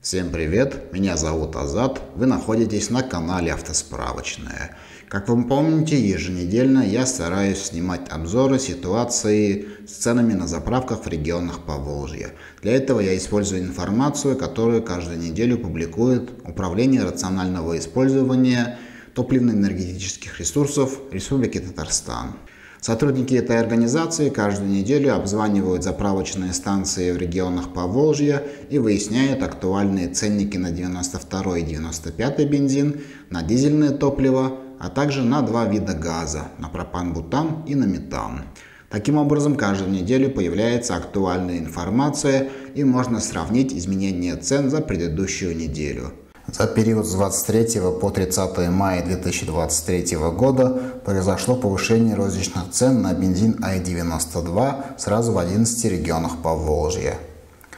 Всем привет, меня зовут Азат, вы находитесь на канале Автосправочная. Как вы помните, еженедельно я стараюсь снимать обзоры ситуации с ценами на заправках в регионах Поволжья. Для этого я использую информацию, которую каждую неделю публикует Управление рационального использования топливно-энергетических ресурсов Республики Татарстан. Сотрудники этой организации каждую неделю обзванивают заправочные станции в регионах Поволжья и выясняют актуальные ценники на 92 и 95 бензин, на дизельное топливо, а также на два вида газа, на пропан-бутан и на метан. Таким образом, каждую неделю появляется актуальная информация и можно сравнить изменения цен за предыдущую неделю. За период с 23 по 30 мая 2023 года произошло повышение розничных цен на бензин АИ-92 сразу в 11 регионах Поволжья.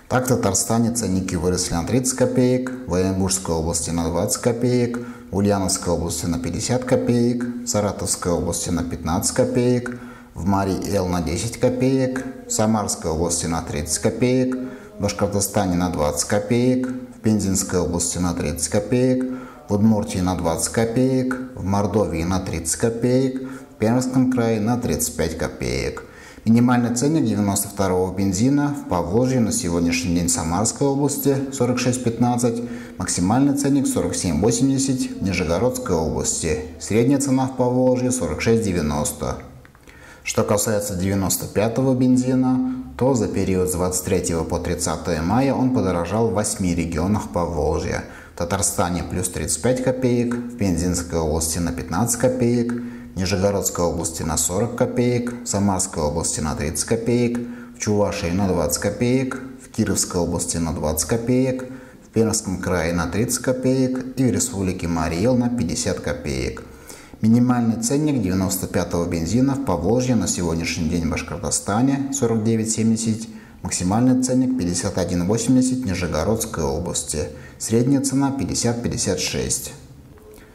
Так в Татарстане ценники выросли на 30 копеек, в Оренбургской области на 20 копеек, в Ульяновской области на 50 копеек, в Саратовской области на 15 копеек, в Марий-Эл на 10 копеек, в Самарской области на 30 копеек, в Башкортостане на 20 копеек, Пензенской области на 30 копеек, в Удмуртии на 20 копеек, в Мордовии на 30 копеек, в Пермском крае на 35 копеек. Минимальный ценник 92-го бензина в Поволжье на сегодняшний день в Самарской области 46,15, максимальный ценник 47,80 в Нижегородской области. Средняя цена в Поволжье 46,90. Что касается 95-го бензина, то за период с 23 по 30 мая он подорожал в 8 регионах Поволжья. В Татарстане плюс 35 копеек, в Пензенской области на 15 копеек, в Нижегородской области на 40 копеек, в Самарской области на 30 копеек, в Чувашии на 20 копеек, в Кировской области на 20 копеек, в Пермском крае на 30 копеек и в Республике Мариэл на 50 копеек – Минимальный ценник 95-го бензина в Поволжье на сегодняшний день в Башкортостане 49,70, максимальный ценник 51,80 в Нижегородской области, средняя цена 50,56.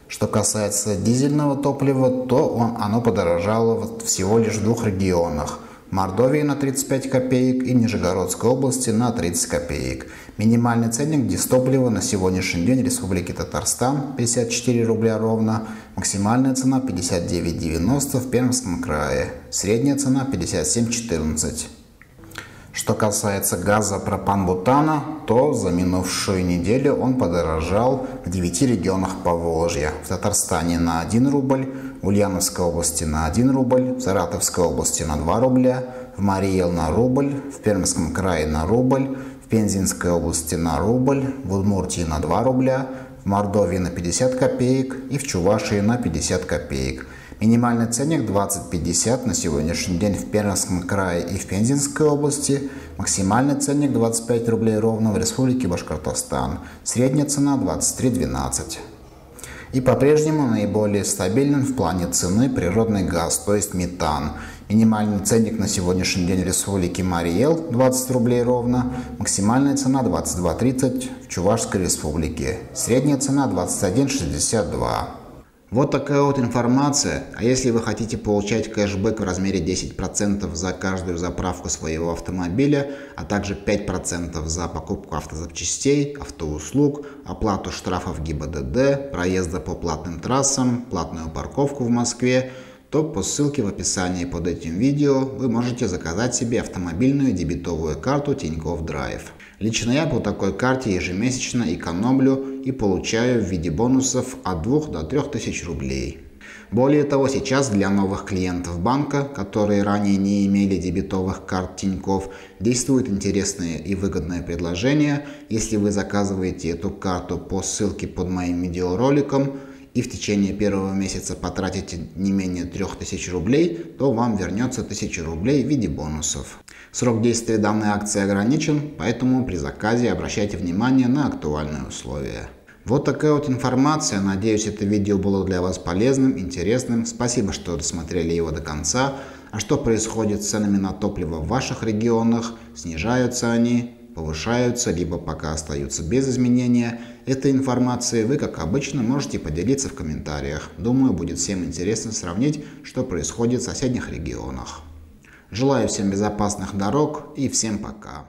Что касается дизельного топлива, то он, оно подорожало всего лишь в двух регионах – Мордовии на 35 копеек и Нижегородской области на 30 копеек. Минимальный ценник дистоплива на сегодняшний день Республики Татарстан 54 рубля ровно, максимальная цена 59,90 в Пермском крае, средняя цена 57,14. Что касается газа пропан-бутана, то за минувшую неделю он подорожал в 9 регионах Поволжья. В Татарстане на 1 рубль, в Ульяновской области на 1 рубль, в Саратовской области на 2 рубля, в Мариэл на рубль, в Пермском крае на рубль, в Пензенской области на рубль, в Удмуртии на 2 рубля, в Мордовии на 50 копеек и в Чувашии на 50 копеек – Минимальный ценник 20.50 на сегодняшний день в Пермском крае и в Пензенской области. Максимальный ценник 25 рублей ровно в Республике Башкортостан. Средняя цена 23.12. И по-прежнему наиболее стабильным в плане цены природный газ, то есть метан. Минимальный ценник на сегодняшний день в Республике Мариэл 20 рублей ровно, максимальная цена 22.30 в Чувашской Республике, средняя цена 21.62. Вот такая вот информация. А если вы хотите получать кэшбэк в размере 10% за каждую заправку своего автомобиля, а также 5% за покупку автозапчастей, автоуслуг, оплату штрафов ГИБДД, проезда по платным трассам, платную парковку в Москве, то по ссылке в описании под этим видео вы можете заказать себе автомобильную дебетовую карту Тинькофф Драйв. Лично я по такой карте ежемесячно экономлю и получаю в виде бонусов от 2 до 3 тысяч рублей. Более того, сейчас для новых клиентов банка, которые ранее не имели дебетовых карт Тинькофф, действует интересное и выгодное предложение. Если вы заказываете эту карту по ссылке под моим видеороликом, и в течение первого месяца потратите не менее 3000 рублей, то вам вернется 1000 рублей в виде бонусов. Срок действия данной акции ограничен, поэтому при заказе обращайте внимание на актуальные условия. Вот такая вот информация. Надеюсь, это видео было для вас полезным, интересным. Спасибо, что досмотрели его до конца. А что происходит с ценами на топливо в ваших регионах? Снижаются они? Повышаются, либо пока остаются без изменения. Этой информацией вы, как обычно, можете поделиться в комментариях. Думаю, будет всем интересно сравнить, что происходит в соседних регионах. Желаю всем безопасных дорог и всем пока.